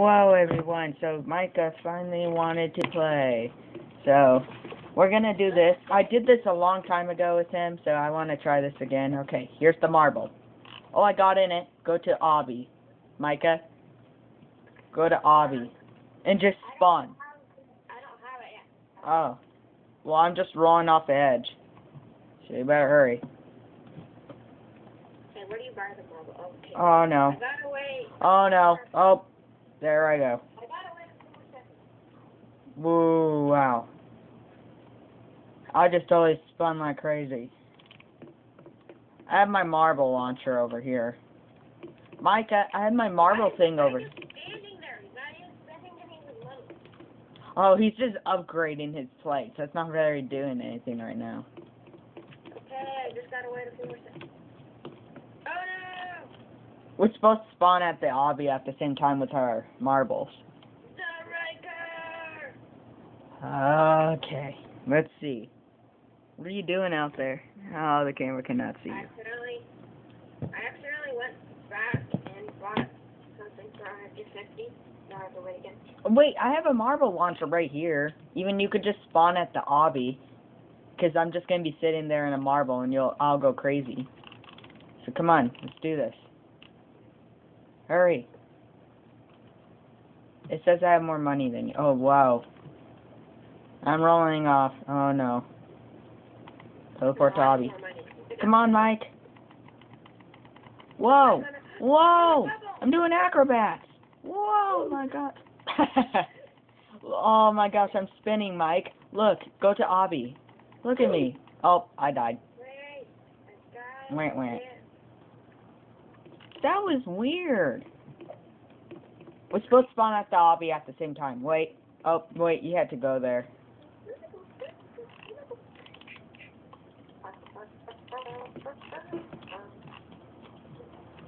Hello everyone, so Micah finally wanted to play. So, we're gonna do this. I did this a long time ago with him, so I want to try this again. Okay, here's the marble. Oh, I got in it. Go to Obby. Micah, go to Obby. And just spawn. I don't have it yet. Oh. Well, I'm just rolling off the edge. So you better hurry. Okay, where do you buy the marble? Oh, okay. Oh no. Oh no. Oh, there I go. I gotta wait a few more seconds. Woo, wow. I just totally spun like crazy. I have my marble launcher over here. Mike, I, I have my marble thing over. Oh, he's just upgrading his plates. That's not very doing anything right now. Okay, I just gotta wait a few more seconds. Oh no! We're supposed to spawn at the obby at the same time with our marbles. Okay, let's see. What are you doing out there? Oh, the camera cannot see I accidentally, I accidentally went back and bought something for 150. Now I have to wait again. Wait, I have a marble launcher right here. Even you could just spawn at the obby. Because I'm just going to be sitting there in a marble and you'll I'll go crazy. So come on, let's do this. Hurry. It says I have more money than you. Oh, wow. I'm rolling off. Oh, no. Teleport to No, I have obby. Come on, Mike. Whoa. Whoa! I'm doing acrobats. Whoa, my god. oh my gosh, I'm spinning, Mike. Look, go to Obby. Look at me. Oh, I died. Wait, Wait, wait. it. That was weird. We're supposed to spawn at the Obby at the same time. Wait. Oh, wait, you had to go there.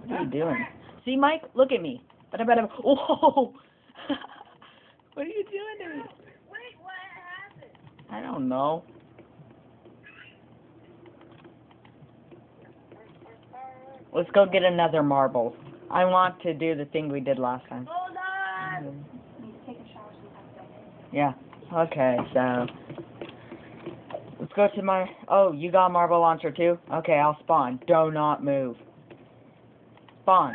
What are you doing? See, Mike, look at me. Bada, bada, whoa! what are you doing to me? Wait, what happened? I don't know. Let's go get another marble. I want to do the thing we did last time. Hold on. Mm-hmm. Yeah. Okay, so let's go to my. Oh, you got a marble launcher too? Okay, I'll spawn. Do not move. Spawn.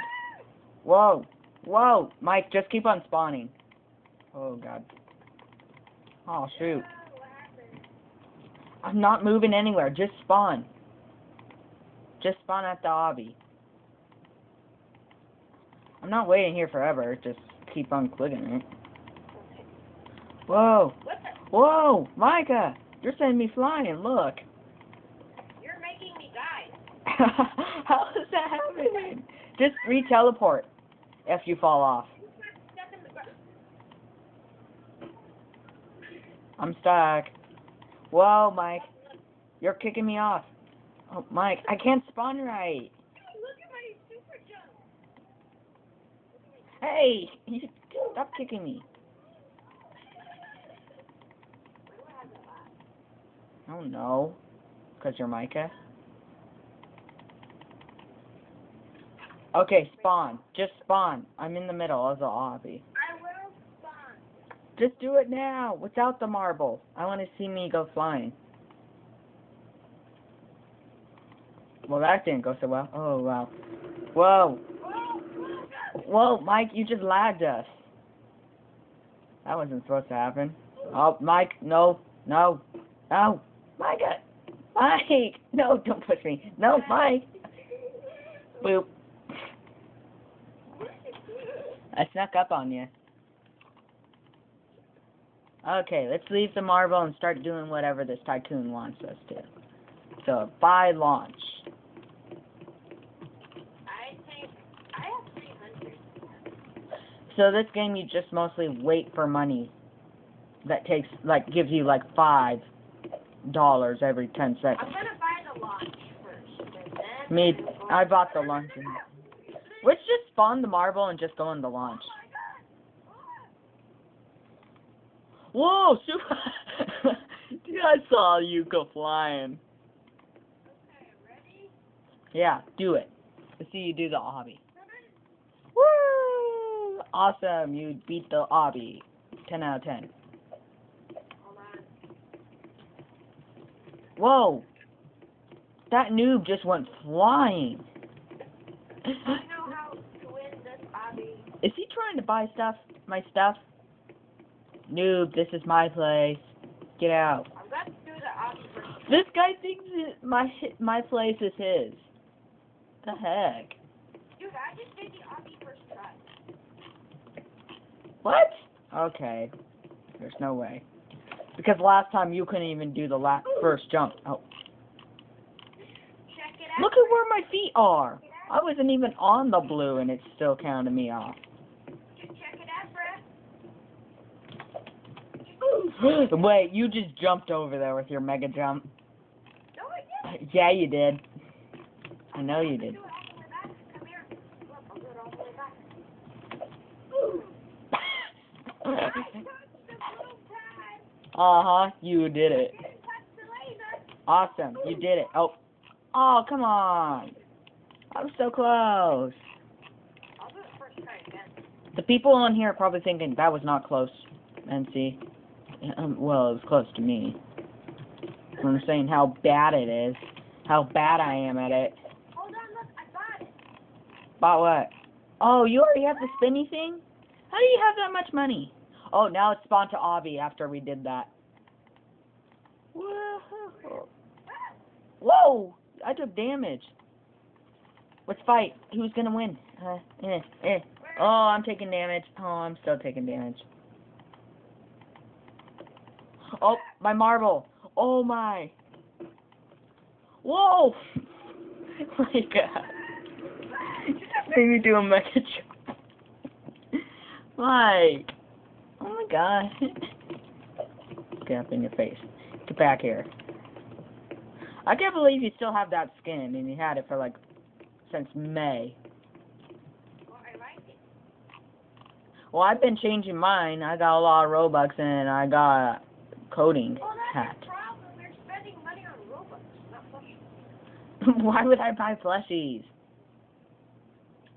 Whoa, whoa, Mike, just keep on spawning. Oh God. Oh shoot. I'm not moving anywhere. Just spawn. Just spawn at the obby. I'm not waiting here forever. Just keep on clicking it. Whoa, What the? whoa, Micah, you're sending me flying. Look. You're making me die. How is that happening? Just re-teleport if you fall off. You got stuck in the ground. I'm stuck. Whoa, Mike, you're kicking me off. Oh, Mike, I can't spawn right. Look at my super jump. Hey, stop kicking me. I don't know. Because you're Micah. Okay, spawn. Just spawn. I'm in the middle of the obby. I will spawn. Just do it now, without the marble. I want to see me go flying. Well, that didn't go so well. Oh, wow. Whoa. Whoa, Mike, you just lagged us. That wasn't supposed to happen. Oh, Mike, no, no, no. Mike, uh, Mike, no, don't push me. No, Mike. Boop. I snuck up on you. Okay, let's leave the marble and start doing whatever this tycoon wants us to. So, buy launch. I think I have 300. So this game, you just mostly wait for money. That takes like gives you like five dollars every ten seconds. I'm gonna buy the launch first. then Me, I bought the launch. Let's just spawn the marble and just go in the launch. Oh Whoa, super! Dude, I saw you go flying. Okay, ready? Yeah, do it. Let's see you do the obby. Awesome, you beat the obby. 10 out of 10. Whoa! That noob just went flying. Is he trying to buy stuff? My stuff? Noob, this is my place. Get out. This guy thinks my my place is his. The heck? Dude, I just did the obby first try. What? Okay. There's no way. Because last time you couldn't even do the la- first jump. Oh, Check it out. look at where my feet are. I wasn't even on the blue and it still counted me off. Just check it out, Wait, you just jumped over there with your mega jump. No, I didn't. Yeah, you did. I know you did. Do it all the way back. Come here. Look, I'll do it all the way back. I touched the blue pad. uh huh, you did it. Didn't touch the laser. Awesome, you did it. Oh, oh, come on. I was so close. I'll do it first try again. The people on here are probably thinking that was not close, NC. Um, well, it was close to me. I'm saying how bad it is, how bad I am at it. Hold on, look, I bought it. But what? Oh, you already have the spinny thing? How do you have that much money? Oh, now it's spawned to Obby after we did that. Whoa! I took damage. Let's fight. Who's gonna win? Uh, eh, eh. Oh, I'm taking damage. Oh, I'm still taking damage. Oh, my marble. Oh my. Whoa! my god. You just made me do a mega jump. Like, my god. Get up in your face. Get back here. I can't believe you still have that skin and you had it for like since May. Well, I like it. Well, I've been changing mine. I got a lot of Robux and I got a coding Well, that's hat. the problem. We're spending money on Robux, not plushies. Why would I buy plushies?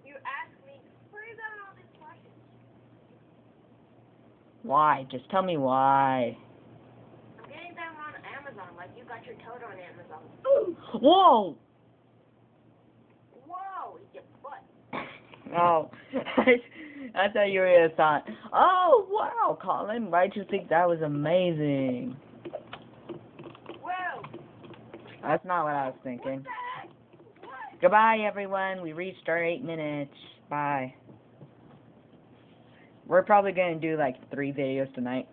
You asked me, where you got all these plushies? Why? Just tell me why. I'm getting them on Amazon, like you got your toad on Amazon. Whoa! Whoa, you butt. Oh, I thought you were gonna thought. Oh wow, Colin, why'd you think that was amazing? Whoa. That's not what I was thinking. What the heck? What? Goodbye, everyone. We reached our eight minutes. Bye. We're probably gonna do like three videos tonight.